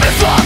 before